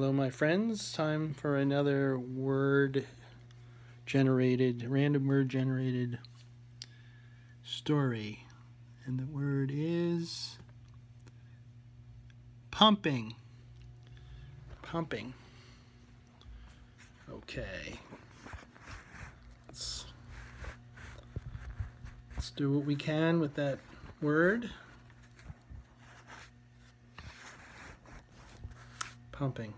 Hello, my friends. Time for another word generated, random word generated story. And the word is pumping. Pumping. Okay. Let's, let's do what we can with that word. Pumping.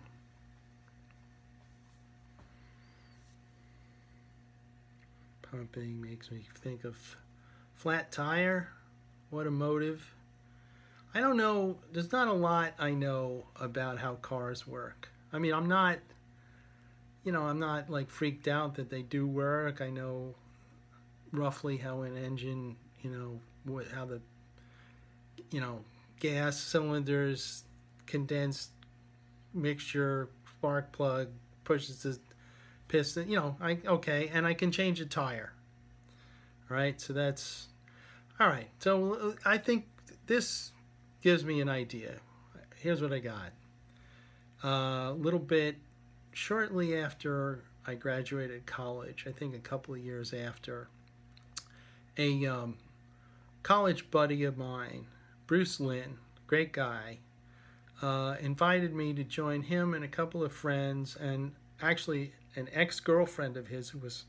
Pumping makes me think of flat tire, automotive. I don't know, there's not a lot I know about how cars work. I mean, I'm not, you know, I'm not like freaked out that they do work. I know roughly how an engine, you know, what, how the, you know, gas cylinders, condensed mixture, spark plug pushes the piston, you know, I okay, and I can change a tire. All right, so that's all right. So I think this gives me an idea. Here's what I got. A uh, little bit shortly after I graduated college, I think a couple of years after, a um, college buddy of mine, Bruce Lynn, great guy, uh, invited me to join him and a couple of friends and actually an ex-girlfriend of his who was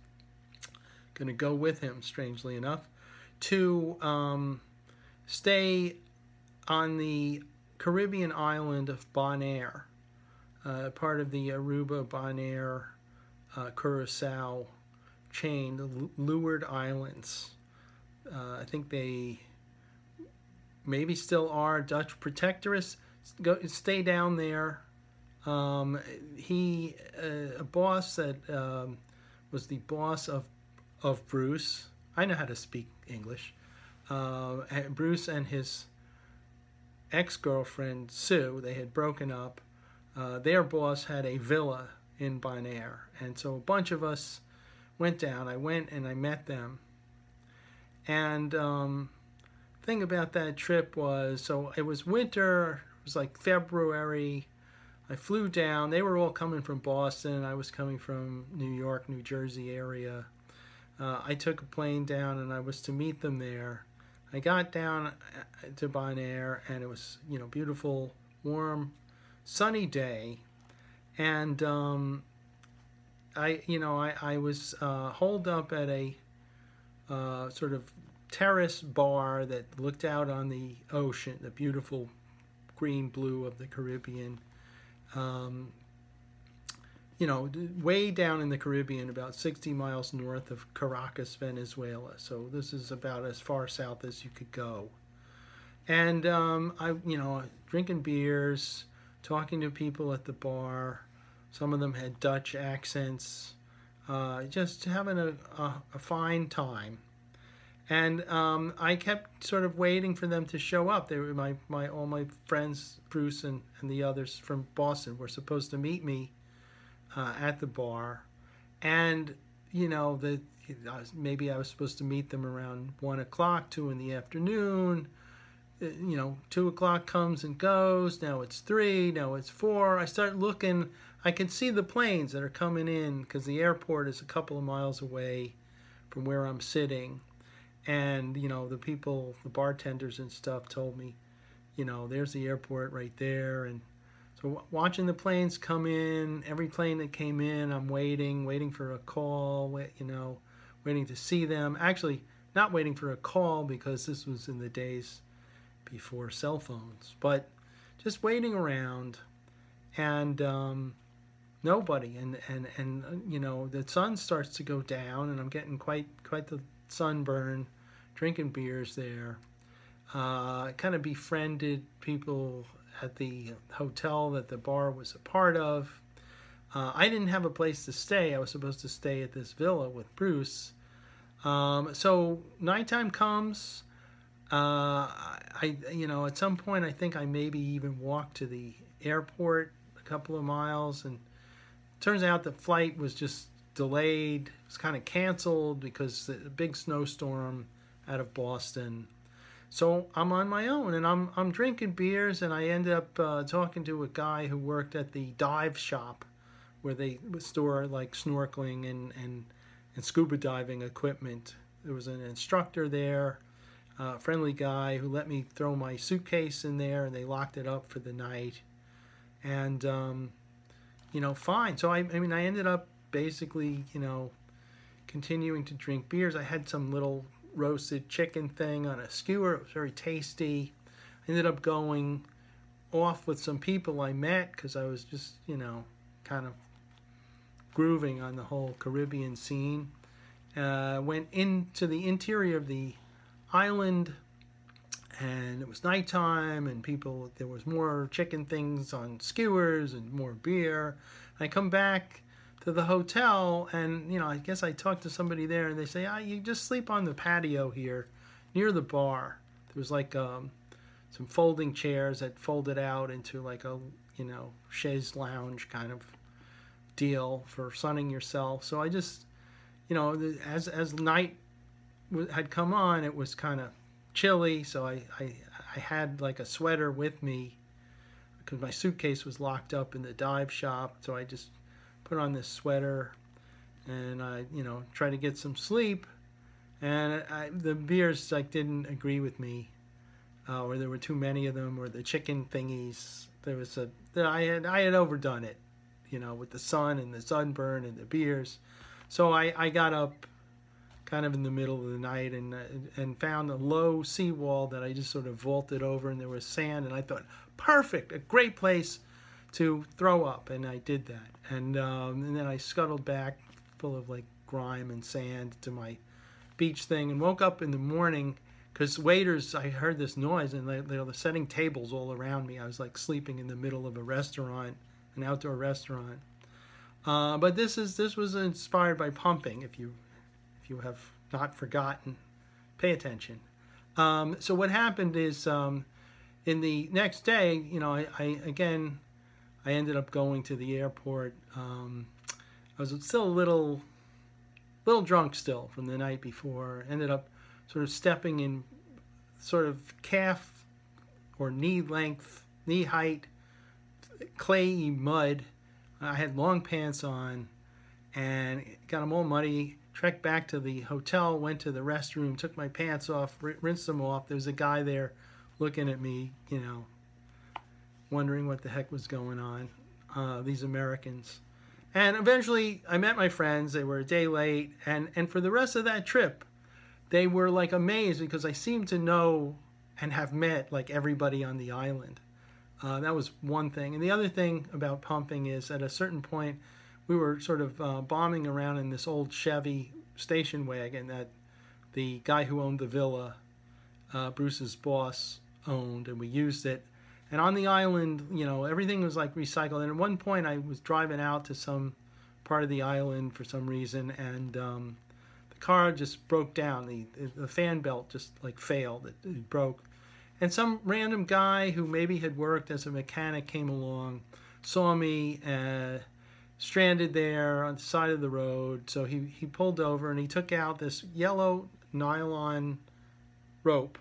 going to go with him, strangely enough, to um, stay on the Caribbean island of Bonaire, uh, part of the Aruba, Bonaire, uh, Curacao chain, the Leeward Islands. Uh, I think they maybe still are Dutch protectorates. Go stay down there um, he, uh, a boss that um, was the boss of, of Bruce. I know how to speak English. Uh, Bruce and his ex-girlfriend Sue, they had broken up. Uh, their boss had a villa in Bonaire, and so a bunch of us went down. I went and I met them. And um, thing about that trip was, so it was winter. It was like February I flew down. They were all coming from Boston. I was coming from New York, New Jersey area. Uh, I took a plane down and I was to meet them there. I got down uh, to Bonaire and it was, you know, beautiful, warm, sunny day. And um, I, you know, I, I was uh, holed up at a uh, sort of terrace bar that looked out on the ocean, the beautiful green blue of the Caribbean um, you know, way down in the Caribbean, about 60 miles north of Caracas, Venezuela. So this is about as far south as you could go. And um, I, you know, drinking beers, talking to people at the bar. Some of them had Dutch accents. Uh, just having a, a, a fine time. And um, I kept sort of waiting for them to show up. They were my, my all my friends, Bruce and, and the others from Boston, were supposed to meet me uh, at the bar, and you know the maybe I was supposed to meet them around one o'clock, two in the afternoon. Uh, you know, two o'clock comes and goes. Now it's three. Now it's four. I start looking. I can see the planes that are coming in because the airport is a couple of miles away from where I'm sitting and you know the people the bartenders and stuff told me you know there's the airport right there. And so watching the planes come in every plane that came in i'm waiting waiting for a call you know waiting to see them. Actually not waiting for a call because this was in the days before cell phones but just waiting around. And um, nobody. And and and you know the sun starts to go down and i'm getting quite quite the sunburn, drinking beers there. Uh, kind of befriended people at the hotel that the bar was a part of. Uh, I didn't have a place to stay. I was supposed to stay at this villa with Bruce. Um, so nighttime comes. Uh, I, you know, at some point, I think I maybe even walked to the airport a couple of miles, and turns out the flight was just delayed. It was kind of canceled because the big snowstorm out of Boston. so I'm on my own and I'm I'm drinking beers and I end up uh, talking to a guy who worked at the dive shop where they store like snorkeling and, and, and scuba diving equipment. There was an instructor there, a friendly guy who let me throw my suitcase in there and they locked it up for the night. And, um, you know, fine. So, I, I mean, I ended up basically, you know, continuing to drink beers. I had some little roasted chicken thing on a skewer. It was very tasty. I ended up going off with some people I met because I was just, you know, kind of grooving on the whole Caribbean scene. Uh, went into the interior of the island and it was nighttime and people there was more chicken things on skewers and more beer i come back to the hotel and you know i guess i talked to somebody there and they say ah, you just sleep on the patio here near the bar there was like um, some folding chairs that folded out into like a you know chaise lounge kind of deal for sunning yourself. So I just, you know, as as night had come on, it was kind of chilly. So I, I I had like a sweater with me because my suitcase was locked up in the dive shop. So I just put on this sweater and I, you know, try to get some sleep. And I, the beers like didn't agree with me, uh, or there were too many of them, or the chicken thingies. There was a I had I had overdone it you know, with the sun and the sunburn and the beers. So I, I got up kind of in the middle of the night and uh, and found a low seawall that I just sort of vaulted over and there was sand and I thought perfect a great place to throw up and I did that and um, and then I scuttled back full of like grime and sand to my beach thing and woke up in the morning because waiters I heard this noise and they, they were setting tables all around me I was like sleeping in the middle of a restaurant an outdoor restaurant. Uh, but this is this was inspired by pumping. If you if you have not forgotten, pay attention. Um, so what happened is um, in the next day, you know, I, I, again I ended up going to the airport. Um, I was still a little little drunk still from the night before. Ended up sort of stepping in sort of calf or knee length, knee height clayey mud. I had long pants on and got them all muddy. Trekked back to the hotel, went to the restroom, took my pants off, rinsed them off. There was a guy there looking at me, you know, wondering what the heck was going on. Uh, these Americans. And eventually I met my friends. They were a day late. And, and for the rest of that trip, they were like amazed because I seemed to know and have met like everybody on the island. Uh, that was one thing. And the other thing about pumping is at a certain point, we were sort of uh, bombing around in this old Chevy station wagon that the guy who owned the villa, uh, Bruce's boss, owned, and we used it. And on the island, you know, everything was like recycled. And at one point, I was driving out to some part of the island for some reason, and um, the car just broke down. The, the fan belt just like failed. It, it broke and some random guy who maybe had worked as a mechanic came along, saw me uh, stranded there on the side of the road. So he, he pulled over and he took out this yellow nylon rope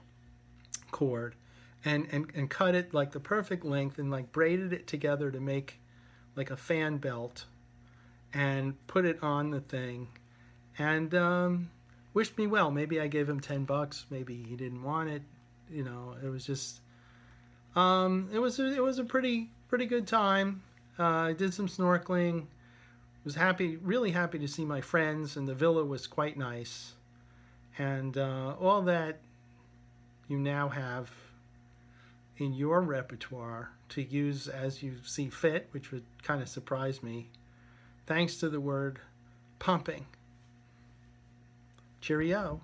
cord and, and, and cut it like the perfect length and like braided it together to make like a fan belt and put it on the thing and um, wished me well. Maybe I gave him 10 bucks. Maybe he didn't want it you know, it was just, um, it was a, it was a pretty pretty good time. Uh, I did some snorkeling. Was happy, really happy to see my friends, and the villa was quite nice. And uh, all that you now have in your repertoire to use as you see fit, which would kind of surprise me, thanks to the word pumping. Cheerio.